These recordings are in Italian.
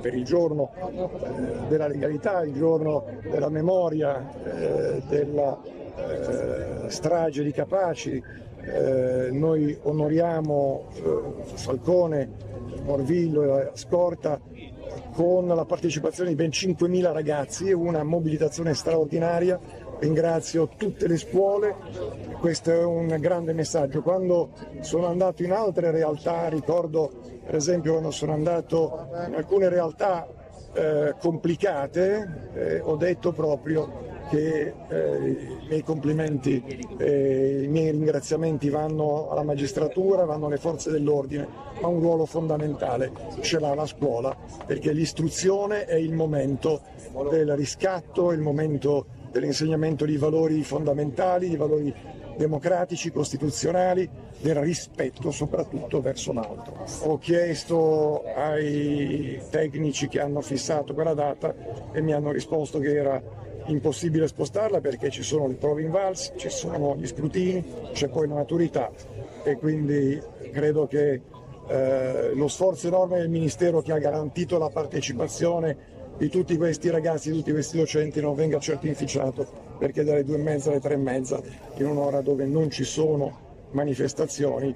per il giorno eh, della legalità, il giorno della memoria, eh, della eh, strage di Capaci. Noi onoriamo Falcone, Morvillo e Scorta con la partecipazione di ben 5.000 ragazzi e una mobilitazione straordinaria. Ringrazio tutte le scuole, questo è un grande messaggio. Quando sono andato in altre realtà, ricordo per esempio quando sono andato in alcune realtà eh, complicate, eh, ho detto proprio che eh, i miei complimenti e i miei ringraziamenti vanno alla magistratura, vanno alle forze dell'ordine, ma un ruolo fondamentale ce l'ha la scuola perché l'istruzione è il momento del riscatto, il momento dell'insegnamento di valori fondamentali, di valori democratici, costituzionali, del rispetto soprattutto verso l'altro. Ho chiesto ai tecnici che hanno fissato quella data e mi hanno risposto che era impossibile spostarla perché ci sono le prove invalse, ci sono gli scrutini, c'è poi la maturità e quindi credo che eh, lo sforzo enorme del Ministero che ha garantito la partecipazione di tutti questi ragazzi, di tutti questi docenti non venga inficiato perché dalle due e mezza alle tre e mezza in un'ora dove non ci sono manifestazioni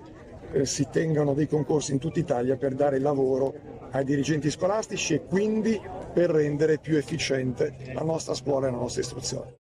eh, si tengano dei concorsi in tutta Italia per dare lavoro ai dirigenti scolastici e quindi per rendere più efficiente la nostra scuola e la nostra istruzione.